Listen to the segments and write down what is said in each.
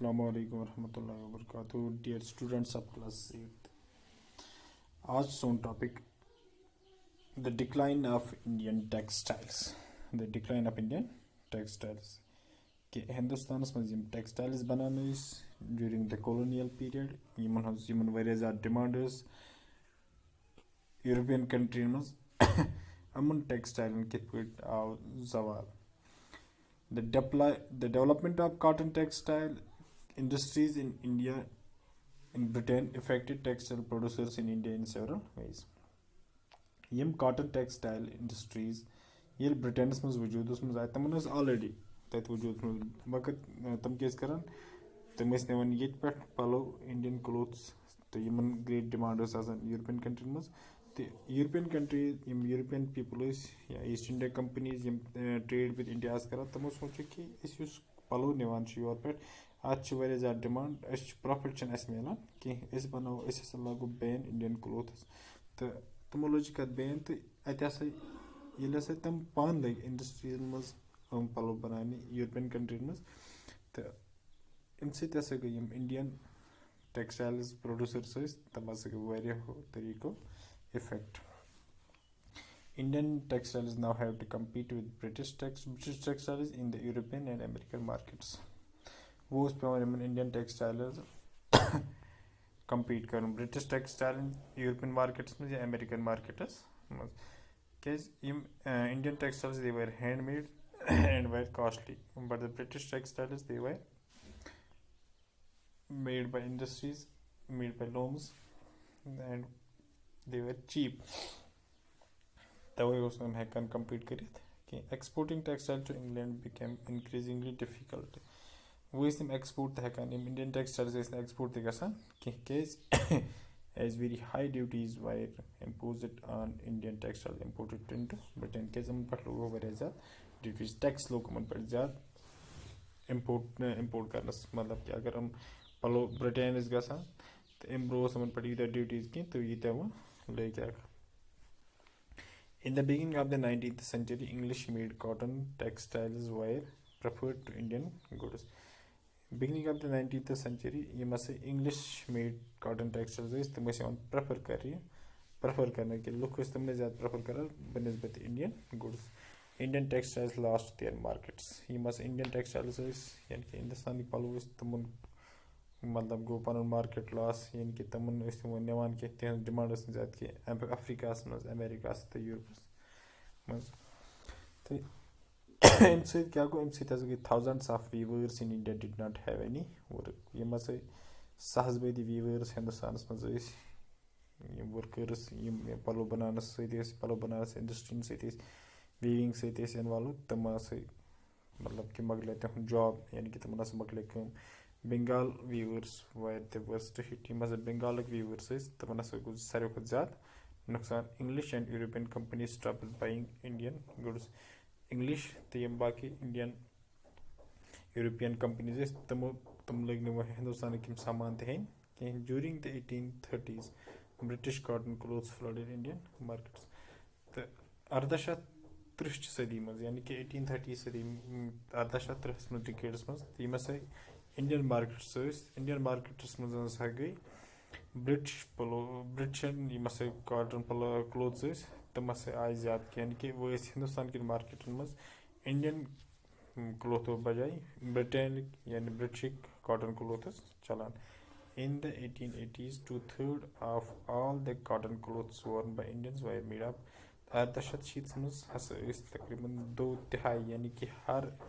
Assalamu alaikum warahmatullahi wabarakatuh dear students of class 8 आज सोन topic the decline of Indian textiles the decline of Indian textiles कि हिंदुस्तानस मज यम textiles बनान during the colonial period यमन हज यमन ज़्यादा डिमांड यूरोपियन कंट्री मज अमन टेक्सटाइलन कित पट आव जवाल The, the development of cotton textile industries in India in Britain affected textile producers in India in several ways. यम कॉटन टेक्सटाइल इंडस्ट्रीज़ ये ब्रिटेनस मज आए तमन ऑलरेडी तत वजूद मगर तम क्या करान तम पलो इंडियन क्लोथ्स तो यमन ग्रेट डिमांड यूरोपियन कंट्री मज तो यूरोपियन कंट्री यम यूरोपियन पीपल या ईस्ट इंडिया कंपनीज़ यम ट्रेड विद इंडिया कर तमो सोचो कि पलो निवान योर पे अत ज़्यादा डिमांड प्रॉफिट मिलान कह बनो लागो बैन इंडियन क्लोथस तो तमो लज कत बैन तो अत हसा तम पान लग इंडस्ट्रीज़ मज पलो बनाने यूरोपियन कंट्रीज़ मज तो अम ससा गई इंडियन टेक्सटाइल्स प्रोड्यूसर्स तम हसा गई तरीको effect. Indian textiles now have to compete with British, tex British textiles in the European and American markets. वो उस पे इंडियन टेक्सटाइल्स compete कर ब्रिटिश टेक्सटाइल यूरोपियन मार्केट्स में या अमेरिकन मार्केट्स केज यम Indian textiles they were handmade and were costly but the british textiles they were made by industries made by looms and they were cheap तवे उस हेकन compete कर exporting textile to England became increasingly difficult वो export तेकान Indian textiles export Tej as very high duties were imposed on Indian textile imported into Britain क्या पे ज़्यादा duties tax लोग ज़्यादा इम्पोर्ट इम्पोर्ट कर मतलब कि अगर हम पलो ब्रिटेन गो ब्रोह पे यूत ड्यूटीज़ कह तो यहाँ वो लगे अगर In the beginning of the 19th century, English-made cotton textiles were preferred to Indian goods. Beginning of the 19th century, ये मसे English-made cotton textiles है इस्तेमाल से prefer कर रही है prefer करने के लोग को इस्तेमाल ज़्यादा prefer कर बनस्बत Indian goods. Indian textiles lost their markets. ये मसे textiles है यानी कि हिंदुस्तानी पलो इस्तेमाल मतलब गो पन मार्केट लॉस यानी कि तमन तमो निवान कह तिहन डिमांड ज़्यादा कह अफ्रीका मज अमेरिका तो यूरोपस मज तो अम क्या गो अम गई thousands of weavers in India did not have any work यम हसा सहजबदी वीवर्स हिंदुस्तान मज वर्कर्स पलो बनान सत पलो बनान इंडस्ट्री सत वीविंग सत इन्वॉल्व तम मतलब कि मकल तहद जॉब यानी कि तमन मकल कम Bengal viewers were the worst hit यम हसा बंगाल viewers तमन हसा गो सारे खुद ज़्यादा नुकसान English and European companies stop buying Indian goods English तो यम बाकी इंडियन यूरोपियन कंपनीज़ तमो तम लग वो हिंदुस्तान के सामान तहन कहें during the eighteen thirties British cotton clothes flooded Indian markets तो अर्दह शत त्रिश सदी मज यानी कि एटीन थर्टी सदी अर्दह शत त्रिहस मज डिकेड्स मज यम हसा इंडियन मार्केट्स इंडियन मार्केट्स मज हसा गई ब्रिटिश पलो ब्रिटिशन यम हसा कॉटन पलो क्लोथ्स तम हसा आए ज़्यादा यानी कि वो हिंदुस्तान के मार्केटन मज इंडियन क्लोथो बजाय ब्रिटेनिक यानी ब्रिटिश कॉटन क्लोथ्स चलान In the 1880s, two-third of all the cotton clothes worn by Indians were made up. अर्ध शत शीत मज हसा तकरीबन दो तिहाई यानी कि हर त्रे नफर मज दो नफरन पलो लगित तम दिवार मिड़ा ब्रिटेन तम यानी कि ब्रिटेन के वो कि तेल हिंदुस्तान मज तम वक्त ब्रिटिश की पलो यानी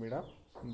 made of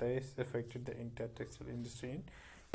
that affected the India textile industry in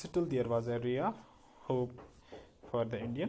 still there was a ray of hope for the Indian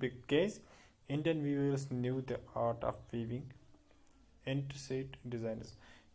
because Indian weavers knew the art of weaving intricate designs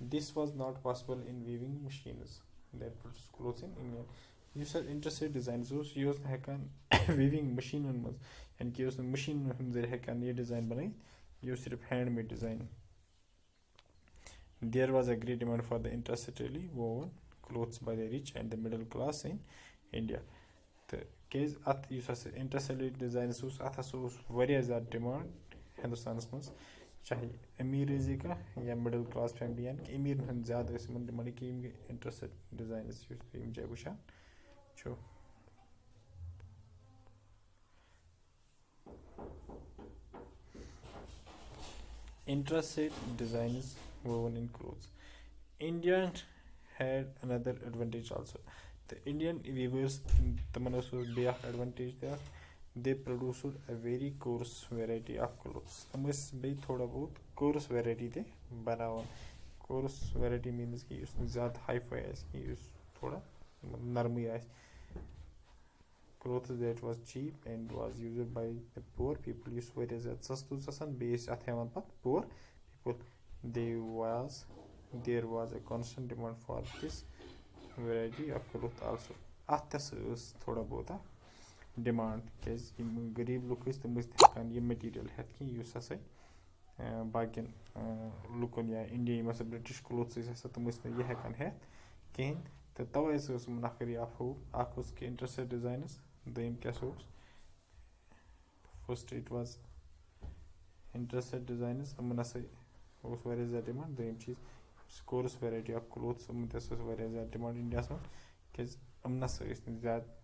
this was not possible in weaving machines that was close in India You said interested design, so you use weaving machine and was and give the machine the hackan new design, but using hand-made design. There was a great demand for the intricately woven clothes by the rich and the middle class in India. The case at you said interested design, so at a source, where is that demand? Hindustan's. चाहे अमीर रज़ी कह या middle class family आन अमीर हम ज़्यादा इसमें मन कि इंटरेस्ट डिज़ाइन इन जाए वो intricate designs woven in clothes Indian had another advantage also the Indian weavers तमन उस बे advantage they they produced a very coarse variety of clothes अमस बे थोड़ा बहुत कोर्स वेराइटी दे बना कोर्स वेराइटी मीन्स कि उस ज़्यादा हाई फाई आस कि उस थोड़ा नरमी आस cloth that was cheap and was used by the poor people yes वारियाह ज़्यादा सस्तु गसान बेस अत हेवन पत poor people they was there was a constant demand for this variety of cloth also अत थोड़ा बहुत डिमांड क्या गरीब लुख हेकान ये मटीरियल हेत कस बा लुकन या इंडिया में ब्रिटिश क्लोथ्स तुम यह हेकान हेत कहें तो तवे नफरी आप हो इंटरेस्टेड डिजाइनस दुम क्या first it was intricate designs ना ज़्यादा डिमांड दुम चीज़ कोर्स वैरायटी ऑफ़ क्लोथ्स ज़्यादा डिमांड इंडिया क्या ना ज़्यादा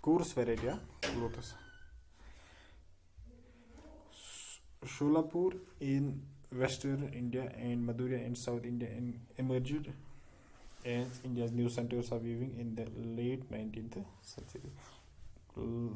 coarse variety of clothes Sholapur in western India and Madurai and south India emerged as India's new centres of weaving in the late nineteenth century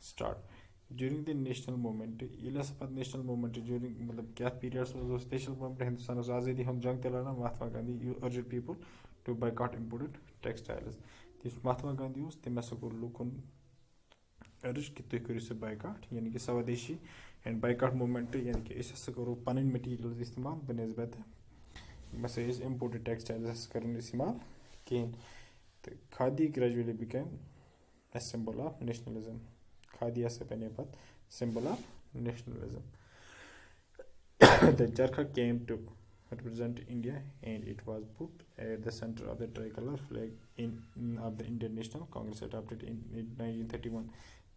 start. During the national movement इलास बाद national movement during मतलब क्या periods was the national movement Hindustan उस आज़ादी हम जंग चलाना Mahatma Gandhi you urged people to boycott imported textiles. This Mahatma Gandhi उस तमें सको लोकन अर्ज़ कि तुम करो सह बायकाट यानी कि स्वदेशी एंड बायकाट मूवमेंट यानि कि अस करो पन मटीरियल इस्तेमाल, बनस्बत हमें अस इम्पोर्टेड कर इस्तेमाल कहें तो khadi gradually became a symbol of nationalism Khadi Sepenipad, symbol of nationalism. the Jarkha came to represent India and it was put at the center of the tricolor flag in, in of the Indian National Congress adopted in, in 1931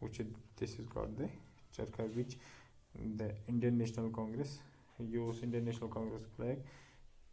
which it, this is called the charkha which the Indian National Congress use Indian National Congress flag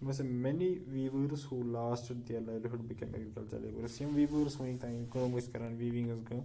There were many weavers who lost their livelihood became agricultural laborers. Some weavers who were doing work, weaving was doing.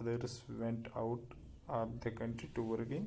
others went out of the country to work in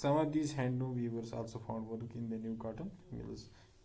some of these handloom weavers also found work in the new cotton mills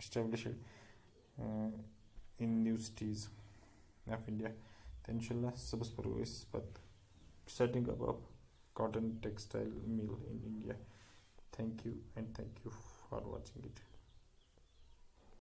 established uh, in new cities of India. Then Inshallah Subspuru is setting up a cotton textile mill in India. Thank you and thank you for watching it.